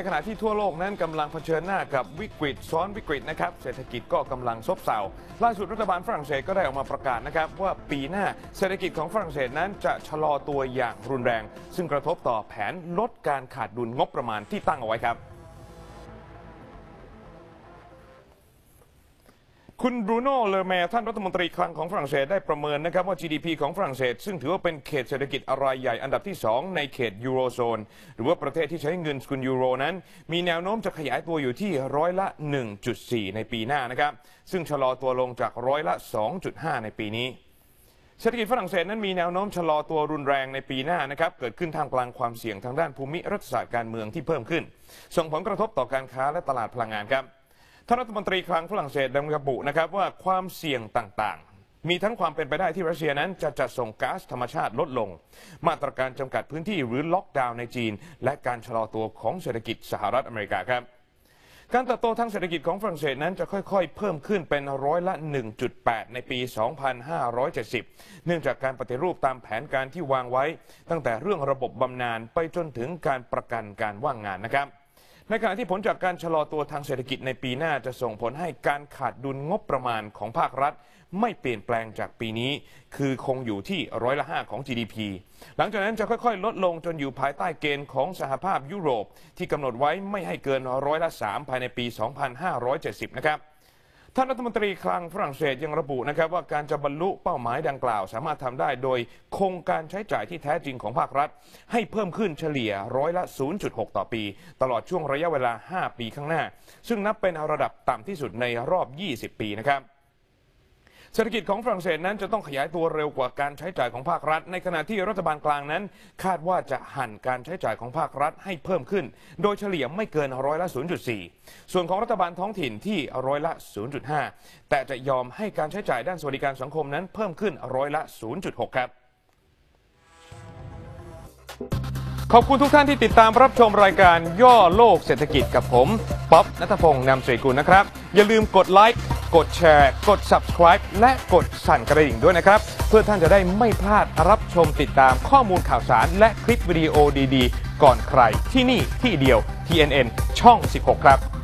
ในขณะที่ทั่วโลกนั้นกำลังเผชิญหน้ากับวิกฤตซ้อนวิกฤตนะครับเศรษฐกิจก็กำลังซบเซาล่าสุดรัฐบาลฝรั่งเศสก็ได้ออกมาประกาศนะครับว่าปีหน้าเศรษฐกิจของฝรั่งเศสนั้นจะชะลอตัวอย่างรุนแรง ซึ่งกระทบต่อแผนลดการขาดดุลงบประมาณที่ตั้งเอาไว้ครับ คุณบรูโน่เลอแมร์ท่านรัฐมนตรีคลังของฝรั่งเศสได้ประเมินนะครับว่า GDP ของฝรั่งเศส ซึ่งถือว่าเป็นเขตเศรษฐกิจรายใหญ่อันดับที่ 2 ในเขตยูโรโซน หรือว่าประเทศที่ใช้เงินสกุลยูโรนั้น มีแนวโน้มจะขยายตัวอยู่ที่ร้อยละ 1.4 ในปีหน้านะครับ ซึ่งชะลอตัวลงจากร้อยละ 2.5 ในปีนี้เศรษฐกิจฝรั่งเศสนั้นมีแนวโน้มชะลอตัวรุนแรงในปีหน้านะครับเกิดขึ้นท่ามกลางความเสี่ยงทางด้านภูมิรัฐศาสตร์การเมืองที่เพิ่มขึ้น ส่งผลกระทบต่อการค้าและตลาดพลังงานครับ ท่านรัฐมนตรีคลังฝรั่งเศสดังระบุนะครับว่าความเสี่ยงต่างๆ มีทั้งความเป็นไปได้ที่รัสเซียนั้นจะจัดส่งก๊าซธรรมชาติลดลง มาตรการจำกัดพื้นที่หรือล็อกดาวน์ในจีน และการชะลอตัวของเศรษฐกิจสหรัฐอเมริกาครับการเติบโตทางเศรษฐกิจของฝรั่งเศสนั้นจะค่อยๆ เพิ่มขึ้นเป็นร้อยละ 1.8 ในปี 2570 เนื่องจากการปฏิรูปตามแผนการที่วางไว้ ตั้งแต่เรื่องระบบบำนาญไปจนถึงการประกันการว่างงานนะครับ ในขณะที่ผลจากการชะลอตัวทางเศรษฐกิจในปีหน้าจะส่งผลให้การขาดดุลงบประมาณของภาครัฐ ไม่เปลี่ยนแปลงจากปีนี้ คือคงอยู่ที่ร้อยละ5ของ GDP หลังจากนั้นจะค่อยๆ ลดลงจนอยู่ภายใต้เกณฑ์ของสหภาพยุโรป ที่กำหนดไว้ไม่ให้เกินร้อยละ3ภายในปี 2570 นะครับ ท่านรัฐมนตรีคลังฝรั่งเศสยังระบุนะครับว่าการจะบรรลุเป้าหมายดังกล่าว สามารถทำได้โดยคงการใช้จ่ายที่แท้จริงของภาครัฐ ให้เพิ่มขึ้นเฉลี่ยร้อยละ 0.6 ต่อปี ตลอดช่วงระยะเวลา 5 ปีข้างหน้า ซึ่งนับเป็นระดับต่ำที่สุดในรอบ 20 ปีนะครับ เศรษฐกิจของฝรั่งเศสนั้นจะต้องขยายตัวเร็วกว่าการใช้จ่ายของภาครัฐ ในขณะที่รัฐบาลกลางนั้น คาดว่าจะหั่นการใช้จ่ายของภาครัฐให้เพิ่มขึ้น โดยเฉลี่ยไม่เกินร้อยละ 0.4 ส่วนของรัฐบาลท้องถิ่นที่ร้อยละ 0.5 แต่จะยอมให้การใช้จ่ายด้านสวัสดิการสังคมนั้นเพิ่มขึ้นร้อยละ 0.6 ครับขอบคุณทุกท่านที่ติดตามรับชมรายการย่อโลกเศรษฐกิจกับผม ป๊อบนัทพงศ์นำเสกุลนะครับ อย่าลืมกดไลค์ กดแชร์ กด subscribe และกดสั่นกระดิ่งด้วยนะครับ เพื่อท่านจะได้ไม่พลาดรับชมติดตามข้อมูลข่าวสาร และคลิปวิดีโอดีๆ ก่อนใครที่นี่ที่เดียว TNN ช่อง 16 ครับ